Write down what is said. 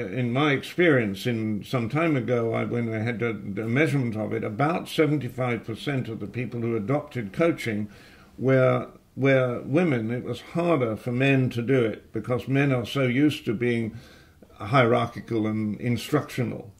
In my experience, in some time ago, I, when I had a, a measurement of it, about 75% of the people who adopted coaching were were women. It was harder for men to do it because men are so used to being hierarchical and instructional.